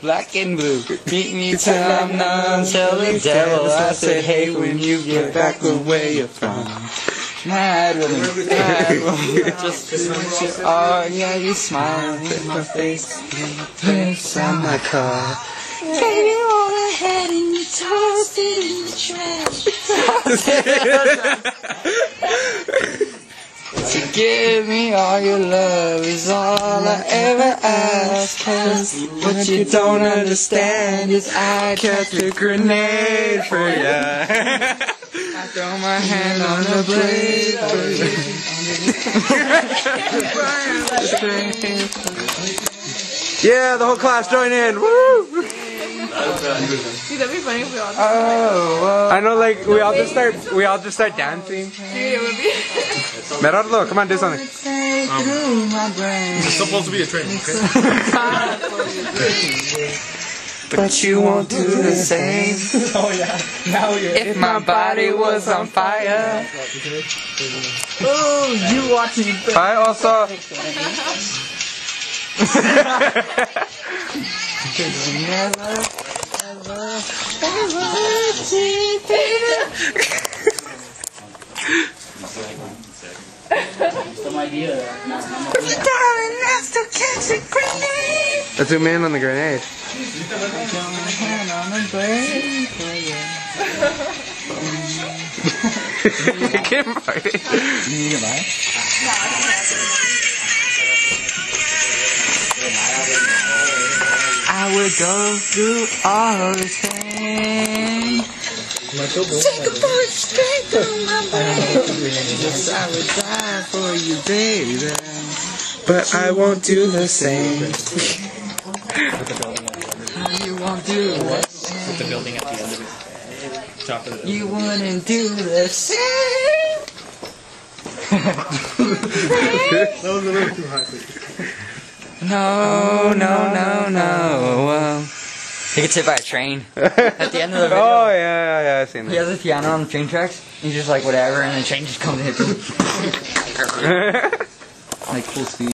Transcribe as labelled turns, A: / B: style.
A: black and blue. Beat me till I'm numb, tell the devil I said, hey, when you get back from where you're from. Mad woman, mad woman, just because you are, yeah, you smiling in my face, face on my car.
B: Baby, all ahead and you tossed it in the trash.
A: Give me all your love is all I ever ask. Cause what you don't understand is I catch a grenade for ya. I throw my hand on the blade for you.
C: Yeah, the whole class join in. Woo!
D: See, that'd be funny if we all
A: Oh,
C: I know, like we all just start, we all just start dancing.
D: Dude, it would be.
C: Merardo, come on, do something.
A: through my.
E: It's supposed to be a train, okay?
A: But you won't do the same.
E: Oh yeah. Now you're.
A: If my body was on fire. Oh, you watch me.
C: I also,
A: Never, ever, ever Darling, that's to catch a grenade.
C: let's zoom in on the grenade.
A: Hand on would go through all the same.
B: Take a bullet straight through my brain.
A: Yes, I would die for you, baby. But I won't do the same. you won't do the
E: With the building at the end of it. Top of the
A: You wouldn't do the same.
E: That was a little too high.
A: No, no, no, no. He gets hit by a train at the end of the video.
C: Oh yeah, yeah, yeah, I seen that.
A: He has a piano on the train tracks. He's just like whatever, and the train just comes and hits him. like full speed.